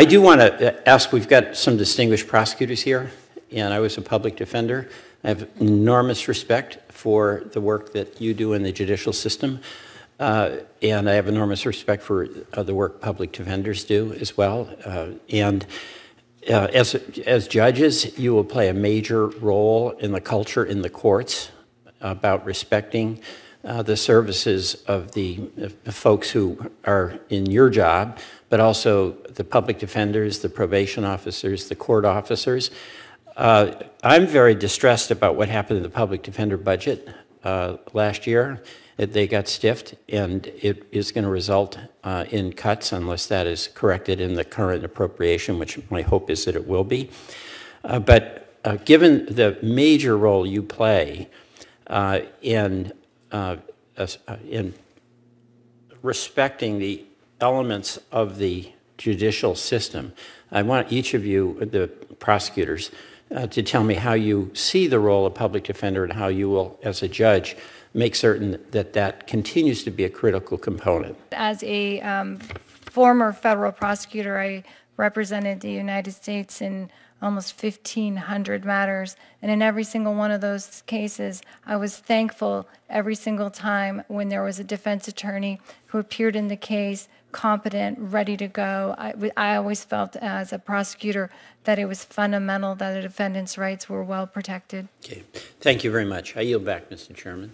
I do want to ask, we've got some distinguished prosecutors here, and I was a public defender. I have enormous respect for the work that you do in the judicial system, uh, and I have enormous respect for uh, the work public defenders do as well. Uh, and uh, as, as judges, you will play a major role in the culture in the courts about respecting uh, the services of the folks who are in your job, but also the public defenders, the probation officers, the court officers. Uh, I'm very distressed about what happened to the public defender budget uh, last year. It, they got stiffed, and it is going to result uh, in cuts unless that is corrected in the current appropriation, which my hope is that it will be. Uh, but uh, given the major role you play uh, in in respecting the elements of the judicial system. I want each of you, the prosecutors, uh, to tell me how you see the role of public defender and how you will, as a judge, make certain that that continues to be a critical component. As a um, former federal prosecutor, I represented the United States in almost 1,500 matters. And in every single one of those cases, I was thankful every single time when there was a defense attorney who appeared in the case, competent, ready to go. I, I always felt as a prosecutor that it was fundamental that the defendant's rights were well protected. Okay. Thank you very much. I yield back, Mr. Chairman.